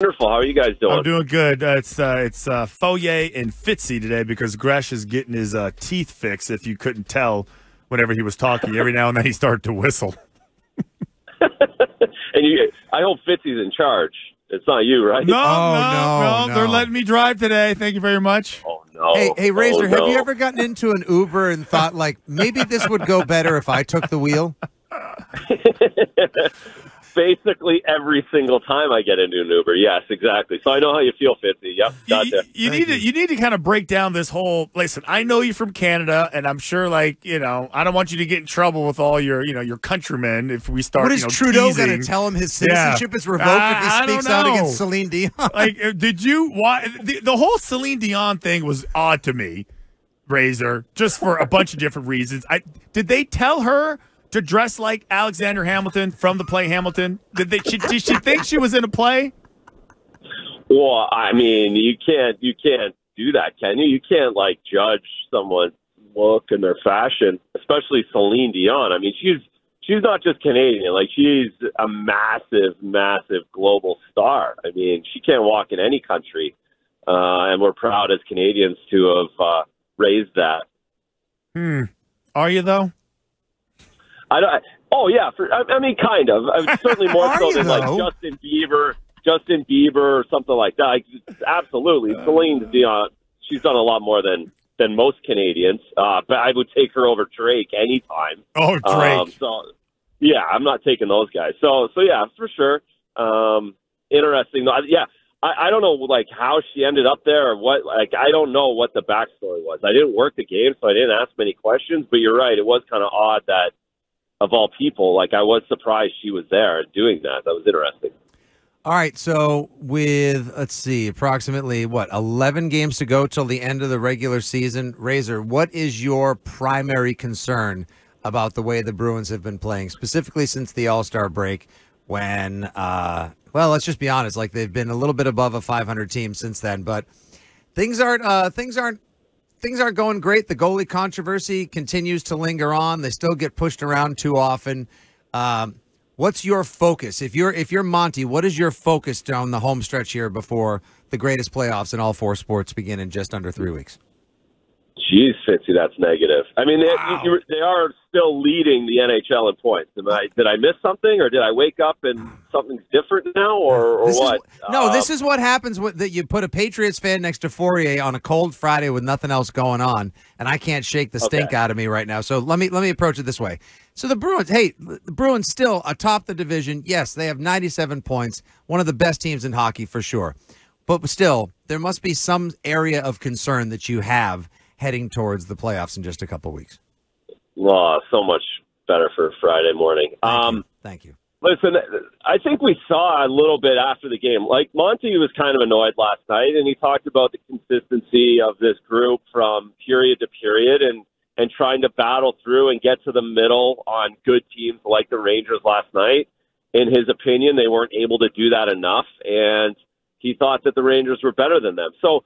Wonderful. How are you guys doing? I'm doing good. Uh, it's uh, it's uh, Foye and Fitzy today because Gresh is getting his uh, teeth fixed. If you couldn't tell, whenever he was talking, every now and then he started to whistle. and you, I hope Fitzy's in charge. It's not you, right? No, Oh, no, no, no, They're letting me drive today. Thank you very much. Oh no. Hey, hey, Razor, Oh, have you ever gotten into an Uber and thought like maybe this would go better if I took the wheel? Basically every single time I get into an Uber. Yes, exactly. So I know how you feel, Fitzy. Yep, You, gotcha. you- you need to you need to kind of break down this whole. Listen, I know you're from Canada, and I'm sure, like you know, I don't want you to get in trouble with all your you know your countrymen if we start. What is you know, Trudeau teasing. going to tell him his Yeah. citizenship is revoked I- if he speaks out against Celine Dion? like, uh, did you? Why the, the whole Celine Dion thing was odd to me, Razor, just for a bunch of different reasons. I did they tell her to dress like Alexander Hamilton from the play Hamilton? Did they? She, did she think she was in a play? Well, I mean, you can't you can't do that, can you? You can't like judge someone's look and their fashion, especially Celine Dion. I mean, she's she's not just Canadian; like she's a massive, massive global star. I mean, she can't walk in any country, uh, and we're proud as Canadians to have uh, raised that. Hmm. Are you though? I don't. Oh yeah, for I, I mean, kind of. I mean, certainly more so than like? Justin Bieber, Justin Bieber, or something like that. Like, absolutely, Celine Dion. She's done a lot more than than most Canadians. Uh, but I would take her over Drake anytime. Oh, Drake. Um, so yeah, I'm not taking those guys. So so yeah, for sure. Um, interesting. I- Yeah, I, I don't know like how she ended up there or what. Like I don't know what the backstory was. I didn't work the game, so I didn't ask many questions. But you're right. It was kind of odd that of all people, like I was surprised she was there doing that. That was interesting. All right, so with let's see, approximately what eleven games to go till the end of the regular season, Razor, what is your primary concern about the way the Bruins have been playing, specifically since the All Star break? When, uh, well, let's just be honest, like they've been a little bit above a 500 team since then, but things aren't uh, things aren't things aren't going great. The goalie controversy continues to linger on. They still get pushed around too often. Um, what's your focus? If you're if you're Monty, what is your focus down the home stretch here before the greatest playoffs in all four sports begin in just under three weeks? Jeez, Fitzy, that's negative. I mean, they, you, they are still leading the NHL in points. Am I, did I miss something, or did I wake up and something's different now, or, or This is- what? no, this Um, is what happens with that. You put a Patriots fan next to Fauria on a cold Friday with nothing else going on, and I can't shake the stink Okay. out of me right now. So let me let me approach it this way. So the Bruins, hey, the Bruins still atop the division. Yes, they have 97 points, one of the best teams in hockey for sure. But still, there must be some area of concern that you have heading towards the playoffs in just a couple weeks. Oh, so much better for Friday morning. Thank Um, you. Thank you. listen, I think we saw a little bit after the game. Like Monty was kind of annoyed last night, and he talked about the consistency of this group from period to period, and and trying to battle through and get to the middle on good teams like the Rangers last night. In his opinion, they weren't able to do that enough, and he thought that the Rangers were better than them. So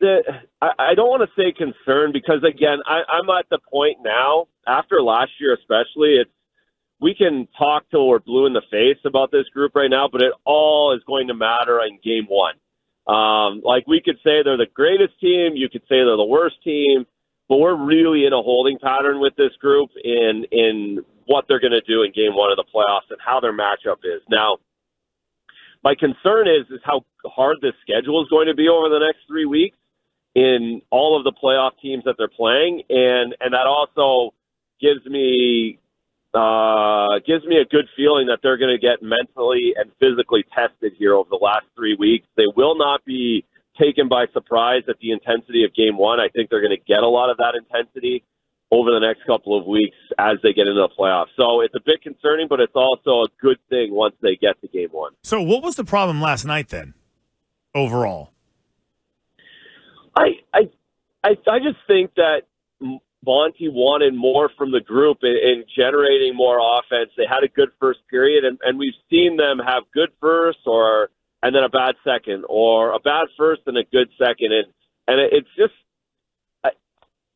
the I, I don't want to say concerned because again, I, I'm at the point now after last year, especially. It's we can talk till we're blue in the face about this group right now, but it all is going to matter in game one. Um, like we could say they're the greatest team, you could say they're the worst team, but we're really in a holding pattern with this group in in what they're going to do in game one of the playoffs and how their matchup is. Now, my concern is is how hard this schedule is going to be over the next three weeks in all of the playoff teams that they're playing, and and that also gives me uh, gives me a good feeling that they're going to get mentally and physically tested here over the last three weeks. They will not be taken by surprise at the intensity of game one. I think they're going to get a lot of that intensity over the next couple of weeks as they get into the playoffs. So it's a bit concerning, but it's also a good thing once they get to game one. So, what was the problem last night then? Overall, I I I, I just think that Monty wanted more from the group in, in generating more offense. They had a good first period, and, and we've seen them have good first or and then a bad second, or a bad first and a good second, and and it, it's just. I,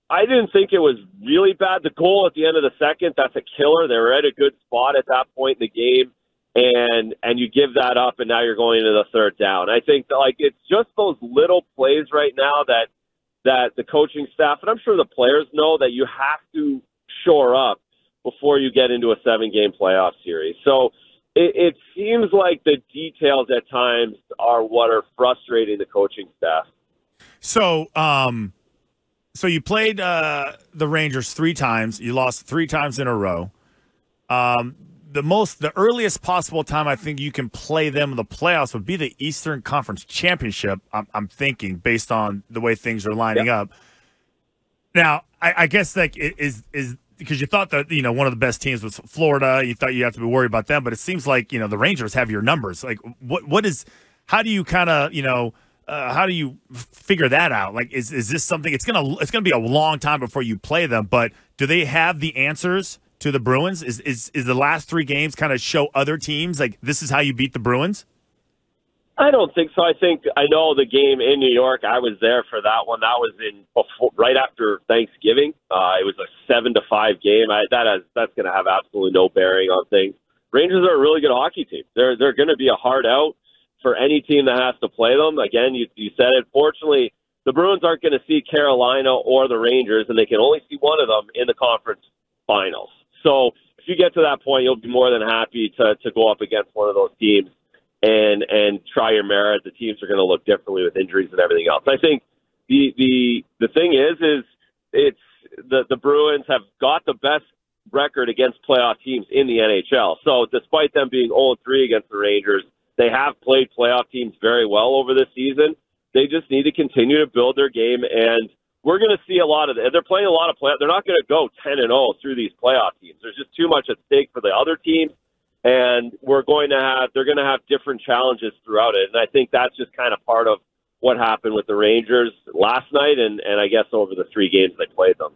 I didn't think it was really bad. The goal at the end of the second, that's a killer. They were at a good spot at that point in the game. And and you give that up, and now you're going into the third down. I think that like it's just those little plays right now that that the coaching staff and I'm sure the players know that you have to shore up before you get into a seven game playoff series. So it, it seems like the details at times are what are frustrating the coaching staff. So, um, so you played uh, the Rangers three times. You lost three times in a row. Um, the most, the earliest possible time I think you can play them in the playoffs would be the Eastern Conference Championship. I'm, I'm thinking based on the way things are lining yep. up. Now, I, I guess like is is because you thought that you know one of the best teams was Florida. You thought you have to be worried about them, but it seems like you know the Rangers have your numbers. Like, what what is? How do you kind of you know? Uh, how do you figure that out? Like, is is this something? It's gonna it's gonna be a long time before you play them, but do they have the answers to the Bruins? Is is is the last three games kind of show other teams like this is how you beat the Bruins? I don't think so. I think I know the game in New York. I was there for that one. That was in before, right after Thanksgiving. Uh, it was a seven to five game. I, that has that's going to have absolutely no bearing on things. Rangers are a really good hockey team. They're they're going to be a hard out for any team that has to play them. Again, you you said it. Fortunately, the Bruins aren't going to see Carolina or the Rangers, and they can only see one of them in the conference finals. So if you get to that point, you'll be more than happy to to go up against one of those teams and and try your merit. The teams are going to look differently with injuries and everything else. I think the the the thing is is it's the the Bruins have got the best record against playoff teams in the NHL. So despite them being 0 3 against the Rangers, they have played playoff teams very well over this season. They just need to continue to build their game, and we're going to see a lot of. They're playing a lot of play. They're not going to go 10 and 0 through these playoff teams. There's just too much at stake for the other teams and we're going to have they're going to have different challenges throughout it, and I think that's just kind of part of what happened with the Rangers last night, and and I guess over the three games they played them.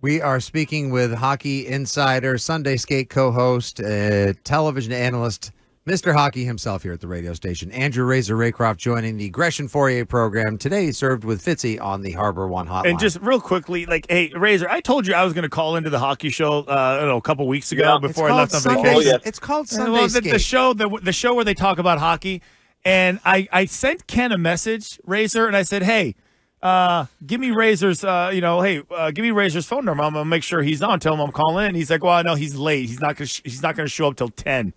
We are speaking with hockey insider, Sunday Skate co-host, uh, television analyst Mr. Hockey himself here at the radio station. Andrew Razor Raycroft joining the Gresh and Fauria program today, served with Fitzy on the Harbor One hotline. And just real quickly, like, hey, Razor, I told you I was going to call into the hockey show, uh, I don't know, a couple weeks ago yeah, before I left on Sunday, vacation. Oh, yeah. It's called Sunday well, the, the, show, the, the show where they talk about hockey, and I I sent Ken a message, Razor, and I said, hey. Uh, give me Razor's, uh, you know, hey, uh, give me Razor's phone number. I'm gonna make sure he's on. Tell him I'm calling in. He's like, well, no, he's late. He's not gonna, he's not gonna show up till ten.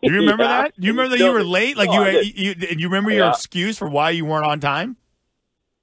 Do you remember yeah. that? Do you remember that you were late? Like you, you, you, you remember your excuse for why you weren't on time?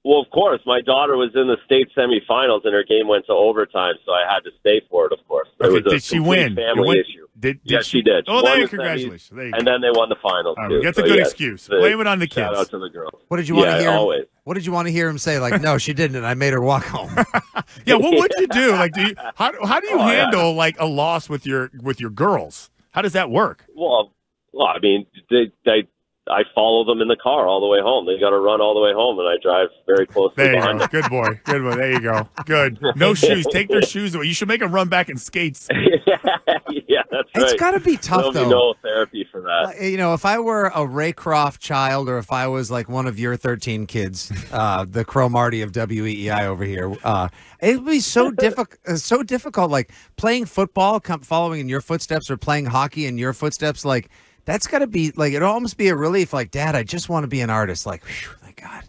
Well, of course. My daughter was in the state semifinals, and her game went to overtime, so I had to stay for it. Of course. It okay, did she win? Family win? issue. Did, did yes, she, she did. Oh, there you congratulations. There you and then they won the finals. Right, too. That's so, a good yes, excuse. The, Blame it on the kids. Shout out to the girls. What did you want yeah, to hear? Always. What did you want to hear him say? Like, no, she didn't, and I made her walk home. yeah, what would you do? Like, do you, how how do you oh, handle yeah. like a loss with your with your girls? How does that work? Well, well, I mean, they, they I follow them in the car all the way home. They got to run all the way home, and I drive very close. there you go. them. Good boy. Good boy. There you go. Good. No shoes. Take their shoes away. You should make them run back in skates. yeah, that's right. It's got to be tough, There'll though. Be no therapy for that. You know, if I were a Raycroft child, or if I was like one of your 13 kids, uh, the Cromartie of WEEI over here, uh, it would be so difficult. So difficult, like playing football, following in your footsteps, or playing hockey in your footsteps, like – that's got to be like it almost be a relief. Like, Dad, I just want to be an artist. Like, whew, thank God.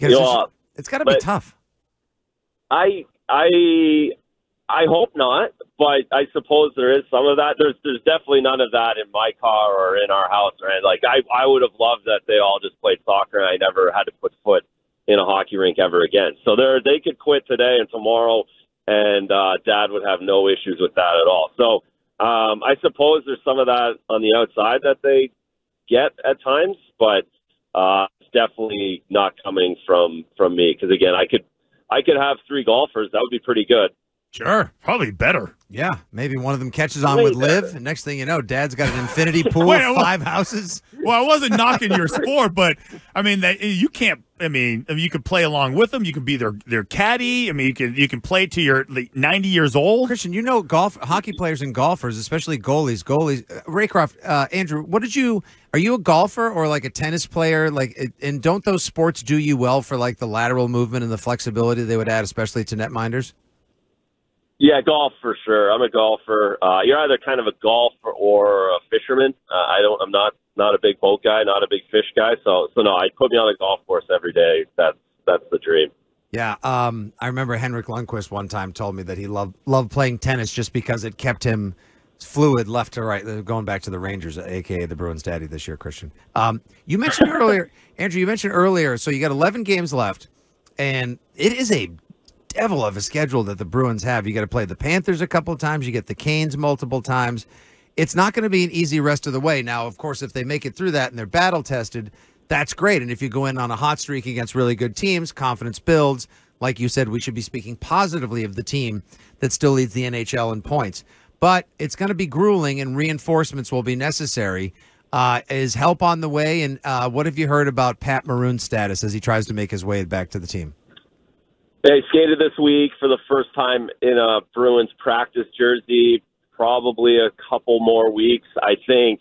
You know, it's got to be tough. I I I hope not, but I suppose there is some of that. There's there's definitely none of that in my car or in our house or anything. Like I I would have loved that they all just played soccer and I never had to put foot in a hockey rink ever again. So they they could quit today and tomorrow, and uh, Dad would have no issues with that at all. So um, I suppose there's some of that on the outside that they get at times, but uh, it's definitely not coming from from me. Because again, I could I could have three golfers. That would be pretty good. Sure, probably better. Yeah, maybe one of them catches on Way with better. LIV, and next thing you know, Dad's got an infinity pool, Wait, five houses. Well, I wasn't knocking your sport, but I mean, that you can't. I mean, you could play along with them. You can be their their caddy. I mean, you can you can play to your like, ninety years old. Christian, you know golf hockey players and golfers, especially goalies. Goalies, uh, Raycroft, uh, Andrew, what did you? Are you a golfer or like a tennis player? Like, and don't those sports do you well for like the lateral movement and the flexibility they would add, especially to netminders? Yeah, golf for sure. I'm a golfer. Uh, you're either kind of a golfer or a fisherman. Uh, I don't. I'm not not a big boat guy, not a big fish guy. So so no, I'd put me on a golf course every day. That's that's the dream. Yeah, um, I remember Henrik Lundqvist one time told me that he loved loved playing tennis just because it kept him fluid left to right. uh, Going back to the Rangers, aka the Bruins' daddy this year, Christian. Um, you mentioned earlier, Andrew. You mentioned earlier. So you got 11 games left, and it is a devil of a schedule that the Bruins have. You got to play the Panthers a couple of times. You get the Canes multiple times. It's not going to be an easy rest of the way. Now, of course, if they make it through that and they're battle tested, that's great. And if you go in on a hot streak against really good teams, confidence builds. Like you said, we should be speaking positively of the team that still leads the NHL in points. But it's going to be grueling, and reinforcements will be necessary. Uh, is help on the way? And uh, what have you heard about Pat Maroon's status as he tries to make his way back to the team? They skated this week for the first time in a Bruins practice jersey. Probably a couple more weeks. I think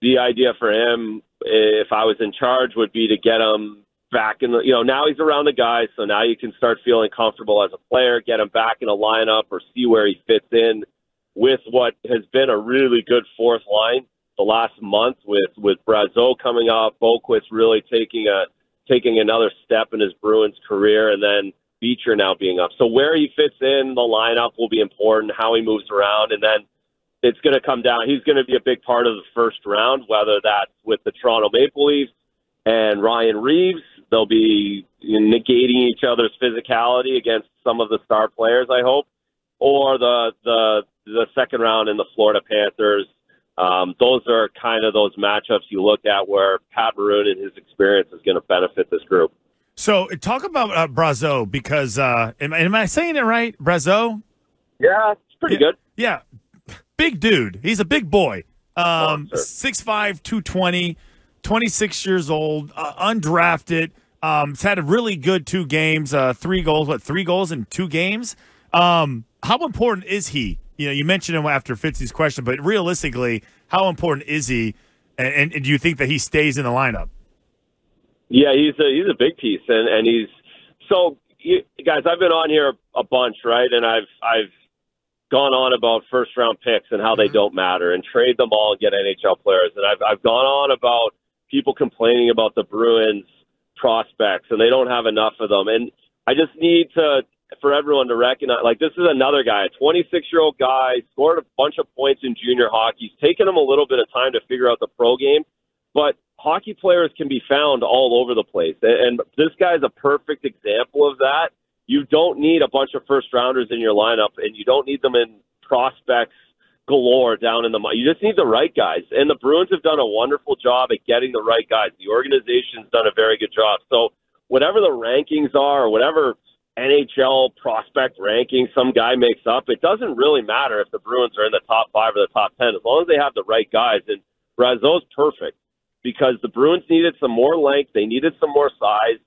the idea for him, if I was in charge, would be to get him back in the. You know, now he's around the guys, so now you can start feeling comfortable as a player. Get him back in a lineup or see where he fits in with what has been a really good fourth line the last month with with Brazeau coming up, Boqvist really taking a taking another step in his Bruins career, and then Beecher now being up. So where he fits in the lineup will be important. How he moves around, and then it's going to come down. He's going to be a big part of the first round, whether that's with the Toronto Maple Leafs and Ryan Reaves. They'll be negating each other's physicality against some of the star players. I hope, or the the the second round in the Florida Panthers. Um, those are kind of those matchups you look at where Pat Maroon and his experience is going to benefit this group. So talk about uh, Brazeau because uh, am, am I saying it right? Brazo. Yeah, it's pretty yeah, good. Yeah, big dude. He's a big boy. Um, Oh, 6'5", 220, 26 years old, uh, undrafted. Um, he's had a really good two games, uh, three goals. What three goals in two games? Um, how important is he? You know, you mentioned him after Fitzy's question, but realistically, how important is he? And, and, and do you think that he stays in the lineup? Yeah, he's a he's a big piece, and and he's so you, guys. I've been on here a bunch, right? And I've I've gone on about first round picks and how they mm-hmm. don't matter, and trade them all and get NHL players. And I've I've gone on about people complaining about the Bruins prospects, and they don't have enough of them. And I just need to for everyone to recognize, like this is another guy, a 26 year old guy, scored a bunch of points in junior hockey. He's taken him a little bit of time to figure out the pro game, but hockey players can be found all over the place. And, this guy is a perfect example of that. You don't need a bunch of first rounders in your lineup, and you don't need them in prospects galore down in the. mi- You just need the right guys. And the Bruins have done a wonderful job at getting the right guys. The organization's done a very good job. So whatever the rankings are, whatever NHL prospect ranking some guy makes up, it doesn't really matter if the Bruins are in the top five or the top ten, as long as they have the right guys. And Brazeau's perfect because the Bruins needed some more length, they needed some more size.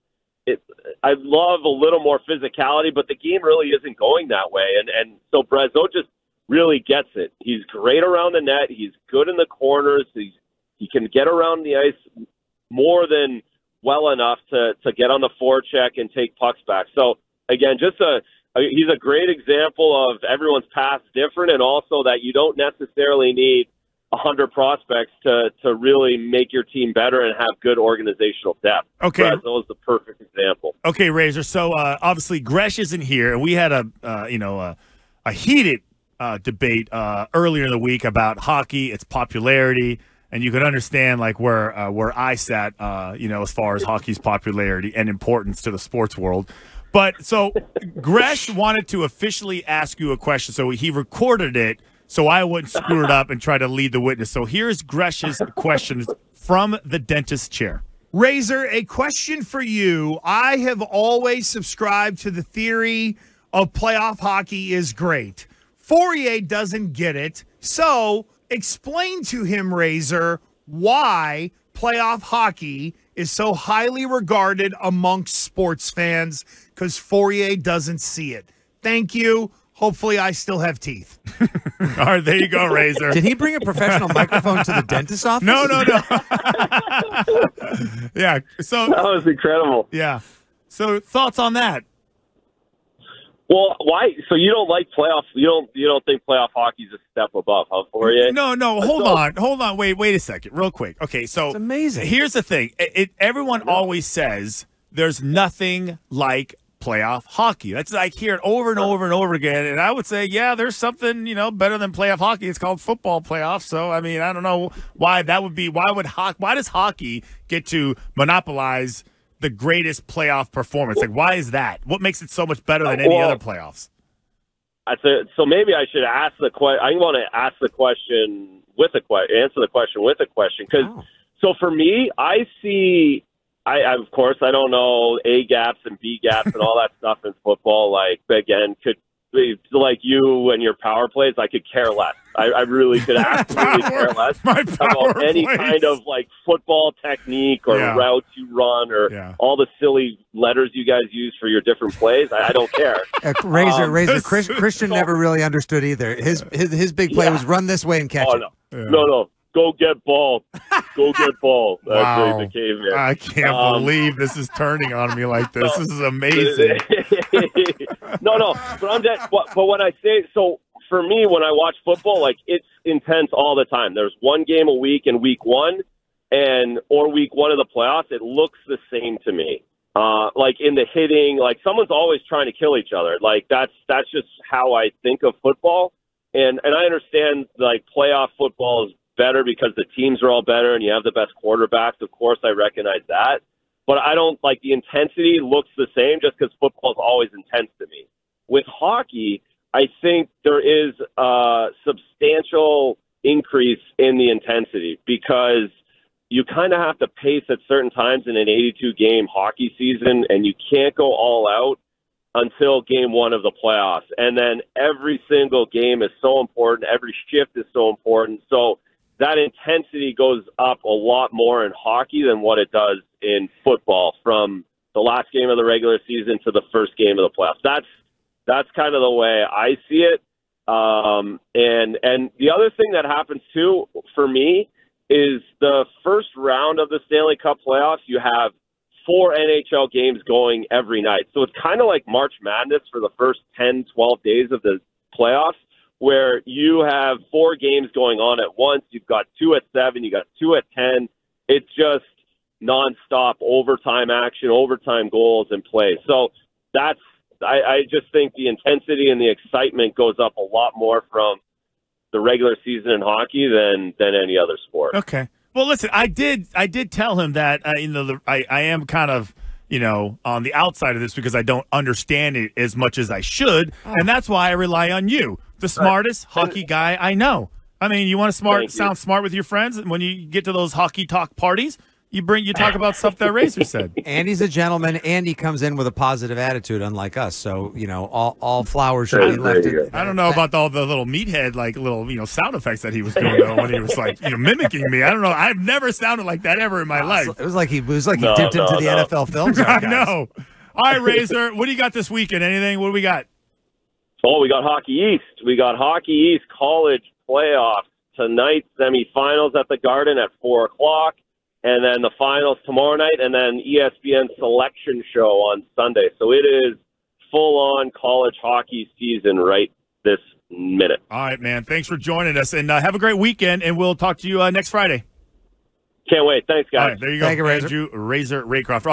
It, I love a little more physicality, but the game really isn't going that way. And and so Brazeau just really gets it. He's great around the net. He's good in the corners. He's he can get around the ice more than well enough to to get on the forecheck and take pucks back. So again, just a he's a great example of everyone's path's different, and also that you don't necessarily need a hundred prospects to to really make your team better and have good organizational depth. Okay. Brazeau is the perfect example. Okay, Razor. So uh, obviously Gresh isn't here, and we had a uh, you know a, a heated uh, debate uh, earlier in the week about hockey, its popularity, and you could understand like where uh, where I sat, uh, you know, as far as hockey's popularity and importance to the sports world. But so Gresh wanted to officially ask you a question, so he recorded it so I wouldn't screw it up and try to lead the witness. So here's Gresh's questions from the dentist chair. Razor, a question for you. I have always subscribed to the theory of playoff hockey is great. Fauria doesn't get it. So explain to him, Razor, why playoff hockey is so highly regarded amongst sports fans because Fauria doesn't see it. Thank you. Hopefully, I still have teeth. All right, there you go, Razor. Did he bring a professional microphone to the dentist's office? No, no, no. yeah. So That was incredible. yeah. So thoughts on that? Well, why? So you don't like playoff? You don't? You don't think playoff hockey's a step above, huh, for you? No, no, hold So- on, hold on, wait, wait a second, real quick. Okay, so It's amazing. Here's the thing: it, it, everyone always says there's nothing like playoff hockey. That's I hear it over and over and over again, and I would say, yeah, there's something you know better than playoff hockey. It's called football playoffs. So I mean, I don't know why that would be. Why would hockey? Why does hockey get to monopolize? The greatest playoff performance. Like, why is that? What makes it so much better than any Well- other playoffs? I said, so maybe I should ask the question. I want to ask the question with a question, answer the question with a question. Because Oh. so for me, I see. I, I of course I don't know A gaps and B gaps and all that stuff in football. Like again, could be like you and your power plays. I could care less. I, I really could absolutely care less my power about any plays. kind of like football technique or Yeah. routes you run or Yeah. all the silly letters you guys use for your different plays. I, I don't care. Uh, Razor, Um, Razor. Chris, Christian so- never really understood either. His his, his big play Yeah. was run this way and catch Oh it. no, Yeah. no, no! Go get ball. Go get ball. That's Wow. the caveman. I can't Um, believe this is turning on me like this. This is amazing. no, no, but I'm just, but, but when I say so, for me, when I watch football, like it's intense all the time. There's one game a week in week one, and or week one of the playoffs. It looks the same to me. Uh, like in the hitting, like someone's always trying to kill each other. Like that's that's just how I think of football. And and I understand like playoff football is better because the teams are all better and you have the best quarterbacks. Of course, I recognize that but I don't like the intensity looks the same just because football is always intense to me. With hockey, I think there is a substantial increase in the intensity because you kind of have to pace at certain times in an 82 game hockey season, and you can't go all out until game one of the playoffs. And then every single game is so important, every shift is so important. So that intensity goes up a lot more in hockey than what it does in football from the last game of the regular season to the first game of the playoffs. That's that's kind of the way I see it. Um, and and the other thing that happens too for me is the first round of the Stanley Cup playoffs. You have four NHL games going every night, so it's kind of like March Madness for the first 10, 12 days of the playoffs where you have four games going on at once. You've got two at seven, you got two at ten. It's just nonstop overtime action, overtime goals in play. So that's I, I just think the intensity and the excitement goes up a lot more from the regular season in hockey than than any other sport. Okay. Well, listen, I did I did tell him that uh, you know the, I I am kind of you know on the outside of this because I don't understand it as much as I should, and that's why I rely on you, the smartest hockey guy I know. I mean, you want to smart Thank you. sound smart with your friends and when you get to those hockey talk parties. You bring you talk about stuff that Razor said. Andy's a gentleman, and he comes in with a positive attitude, unlike us. So you know, all all flowers should be left. you in- I don't know about all the little meathead like little you know sound effects that he was doing though when he was like you know mimicking me. I don't know. I've never sounded like that ever in my life. It was like he it was like he No, dipped no, into the no. NFL films. I know. All right, Razor. What do you got this weekend? Anything? What do we got? Oh, we got Hockey East. We got Hockey East college playoffs tonight, semifinals at the Garden at four o'clock, and then the finals tomorrow night, and then ESPN selection show on Sunday. So it is full on college hockey season right this minute. All right, man. Thanks for joining us, and uh, have a great weekend. And we'll talk to you uh, next Friday. Can't wait. Thanks, guys. All right, there you go, Thank you, Razor. Andrew Razor Raycroft.